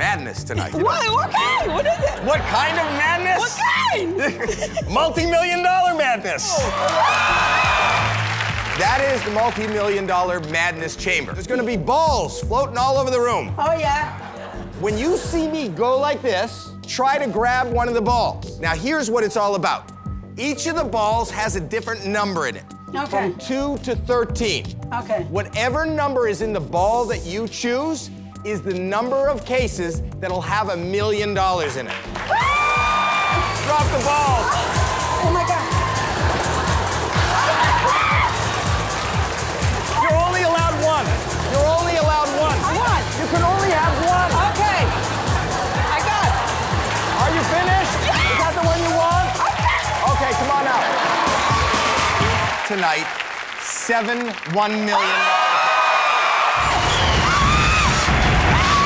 madness tonight. you know? What? What kind? What is it? What kind of madness? What kind? Multi-million dollar madness. Oh, that is the multi-million dollar madness chamber. There's gonna be balls floating all over the room. Oh, yeah. When you see me go like this, try to grab one of the balls. Now, here's what it's all about. Each of the balls has a different number in it. Okay. From 2 to 13. Okay. Whatever number is in the ball that you choose is the number of cases that'll have a million dollars in it. Drop the balls. Oh, my God. You're only allowed one. You're only allowed one. One. You can only have one. Okay. I got it. Are you finished? Is that the one you want? Okay, come on out. Tonight, seven one million dollars.